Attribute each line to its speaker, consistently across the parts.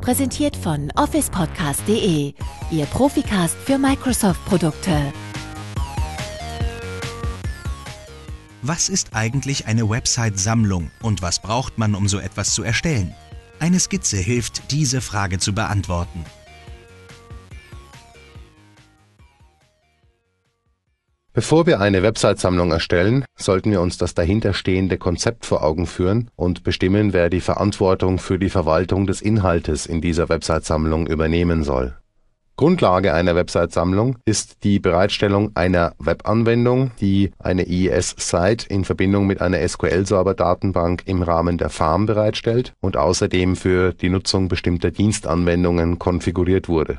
Speaker 1: Präsentiert von officepodcast.de, Ihr Proficast für Microsoft-Produkte.
Speaker 2: Was ist eigentlich eine Website-Sammlung und was braucht man, um so etwas zu erstellen? Eine Skizze hilft, diese Frage zu beantworten.
Speaker 3: Bevor wir eine Website-Sammlung erstellen, sollten wir uns das dahinterstehende Konzept vor Augen führen und bestimmen, wer die Verantwortung für die Verwaltung des Inhaltes in dieser Website-Sammlung übernehmen soll. Grundlage einer Website-Sammlung ist die Bereitstellung einer Webanwendung, die eine IIS-Site in Verbindung mit einer SQL-Server-Datenbank im Rahmen der Farm bereitstellt und außerdem für die Nutzung bestimmter Dienstanwendungen konfiguriert wurde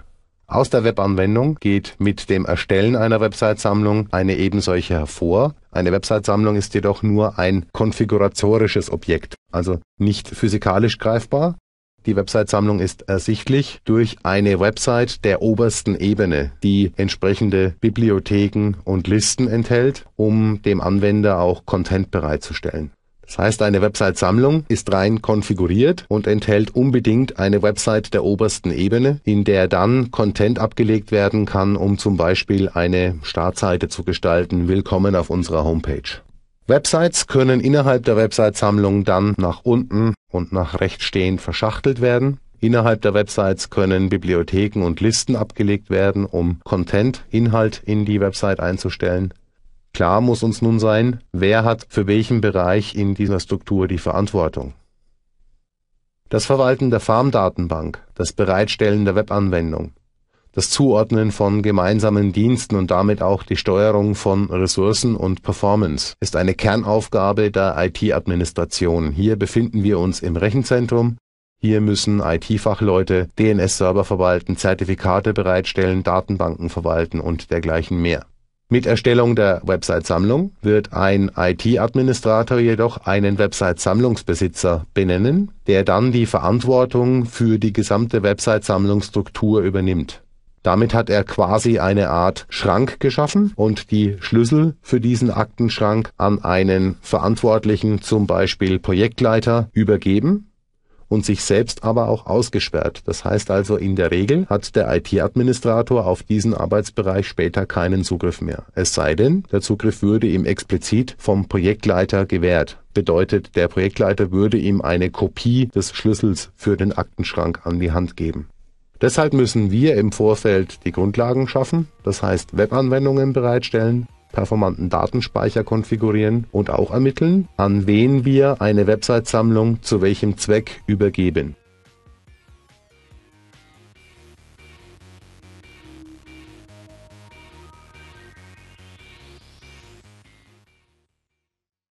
Speaker 3: aus der Webanwendung geht mit dem Erstellen einer Website-Sammlung eine ebensolche hervor. Eine Website-Sammlung ist jedoch nur ein konfiguratorisches Objekt, also nicht physikalisch greifbar. Die Website-Sammlung ist ersichtlich durch eine Website der obersten Ebene, die entsprechende Bibliotheken und Listen enthält, um dem Anwender auch Content bereitzustellen das heißt, eine Website-Sammlung ist rein konfiguriert und enthält unbedingt eine Website der obersten Ebene, in der dann Content abgelegt werden kann, um zum Beispiel eine Startseite zu gestalten. Willkommen auf unserer Homepage. Websites können innerhalb der Website-Sammlung dann nach unten und nach rechts stehend verschachtelt werden. Innerhalb der Websites können Bibliotheken und Listen abgelegt werden, um Content, Inhalt in die Website einzustellen. Klar muss uns nun sein, wer hat für welchen Bereich in dieser Struktur die Verantwortung. Das Verwalten der Farm-Datenbank, das Bereitstellen der Webanwendung, das Zuordnen von gemeinsamen Diensten und damit auch die Steuerung von Ressourcen und Performance ist eine Kernaufgabe der IT-Administration. Hier befinden wir uns im Rechenzentrum. Hier müssen IT-Fachleute DNS-Server verwalten, Zertifikate bereitstellen, Datenbanken verwalten und dergleichen mehr. Mit Erstellung der Website-Sammlung wird ein IT-Administrator jedoch einen Website-Sammlungsbesitzer benennen, der dann die Verantwortung für die gesamte Website-Sammlungsstruktur übernimmt. Damit hat er quasi eine Art Schrank geschaffen und die Schlüssel für diesen Aktenschrank an einen Verantwortlichen, zum Beispiel Projektleiter, übergeben und sich selbst aber auch ausgesperrt. Das heißt also, in der Regel hat der IT-Administrator auf diesen Arbeitsbereich später keinen Zugriff mehr. Es sei denn, der Zugriff würde ihm explizit vom Projektleiter gewährt. Bedeutet, der Projektleiter würde ihm eine Kopie des Schlüssels für den Aktenschrank an die Hand geben. Deshalb müssen wir im Vorfeld die Grundlagen schaffen, das heißt Webanwendungen bereitstellen, performanten Datenspeicher konfigurieren und auch ermitteln, an wen wir eine Website-Sammlung zu welchem Zweck übergeben.